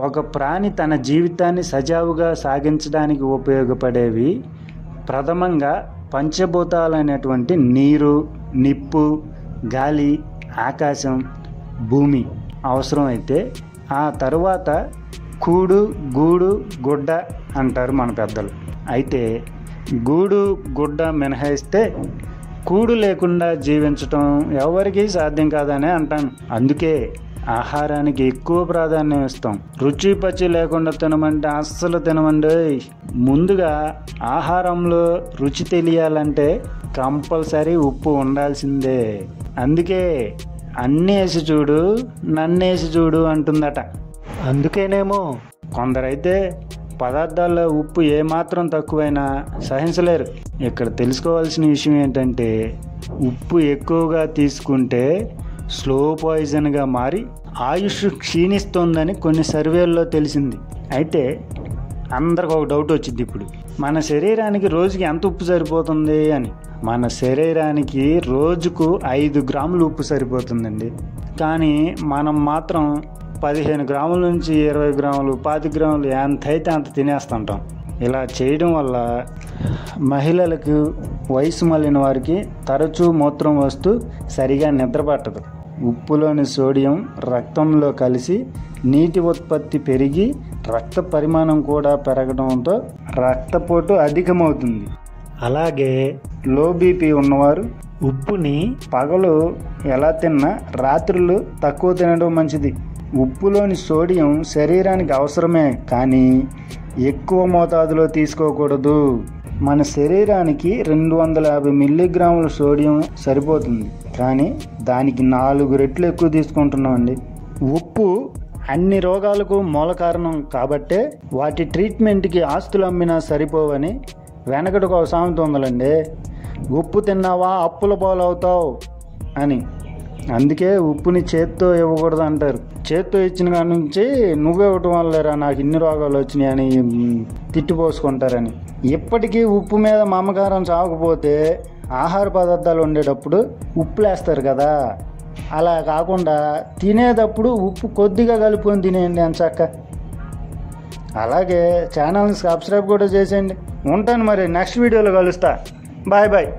ఒక ప్రాణి తన జీవితాన్ని సజావుగా సాగించడానికి ఉపయోగపడేవి ప్రథమంగా పంచభూతాలైనటువంటి నీరు నిప్పు గాలి ఆకాశం భూమి అవసరమైతే ఆ తరువాత కూడు గూడు గుడ్డ అంటారు మన పెద్దలు. అయితే గూడు గుడ్డ మినహాయిస్తే కూడు లేకుండా జీవించటం ఎవరికీ సాధ్యం కాదనే అంటాను అందుకే ఆహారానికి ఎక్కువ ప్రాధాన్యం ఇస్తాం. రుచి పచ్చి లేకుండా తినమంటే అస్సలు తినమండి. ముందుగా ఆహారంలో రుచి తెలియాలంటే కంపల్సరీ ఉప్పు ఉండాల్సిందే. అందుకే అన్నీ వేసి చూడు నన్నేసి చూడు అంటుందట. అందుకేనేమో కొందరైతే పదార్థాల్లో ఉప్పు ఏమాత్రం తక్కువైనా సహించలేరు. ఇక్కడ తెలుసుకోవాల్సిన విషయం ఏంటంటే ఉప్పు ఎక్కువగా తీసుకుంటే స్లో పాయిజన్గా మారి ఆయుష్ క్షీణిస్తోందని కొన్ని సర్వేల్లో తెలిసింది. అయితే అందరికి ఒక డౌట్ వచ్చింది ఇప్పుడు. మన శరీరానికి రోజుకి ఎంత ఉప్పు సరిపోతుంది అని. మన శరీరానికి రోజుకు ఐదు గ్రాములు ఉప్పు సరిపోతుందండి. కానీ మనం మాత్రం పదిహేను గ్రాముల నుంచి ఇరవై గ్రాములు పాతి గ్రాములు ఎంత అయితే అంత తినేస్తుంటాం. ఇలా చేయడం వల్ల మహిళలకు వయసు మళ్ళిన వారికి తరచూ మూత్రం వస్తూ సరిగా నిద్ర పట్టదు. ఉప్పులోని సోడియం రక్తంలో కలిసి నీటి ఉత్పత్తి పెరిగి రక్త పరిమాణం కూడా పెరగడంతో రక్తపోటు అధికమవుతుంది. అలాగే లో బీపీ ఉన్నవారు ఉప్పుని పగలు ఎలా తిన్నా రాత్రులు తక్కువ తినడం మంచిది. ఉప్పులోని సోడియం శరీరానికి అవసరమే కానీ ఎక్కువ మోతాదులో తీసుకోకూడదు. మన శరీరానికి రెండు వందల యాభై మిల్లీగ్రాముల సోడియం సరిపోతుంది. కానీ దానికి నాలుగు రెట్లు ఎక్కువ తీసుకుంటున్నామండి. ఉప్పు అన్ని రోగాలకు మూల కారణం కాబట్టే వాటి ట్రీట్మెంట్కి ఆస్తులు అమ్మినా సరిపోవని వెనకటికి ఒక సామెత ఉందండి ఉప్పు తిన్నావా అప్పుల పాలవుతావు అని. అందుకే ఉప్పుని చేత్తో ఇవ్వకూడదు అంటారు. చేత్తో ఇచ్చిన కాడ నుంచి నువ్వే ఇవ్వటం వల్లరా నాకు ఇన్ని రోగాలు వచ్చినాయి అని తిట్టిపోసుకుంటారని ఇప్పటికీ ఉప్పు మీద మమకారం చావకపోతే ఆహార పదార్థాలు వండేటప్పుడు ఉప్పులేస్తారు కదా. అలా కాకుండా తినేటప్పుడు ఉప్పు కొద్దిగా కలుపుకొని తినేయండి అంచక్క అలాగే ఛానల్ని సబ్స్క్రైబ్ కూడా చేసేయండి. ఉంటాను మరి నెక్స్ట్ వీడియోలో కలుస్తా. Bye bye.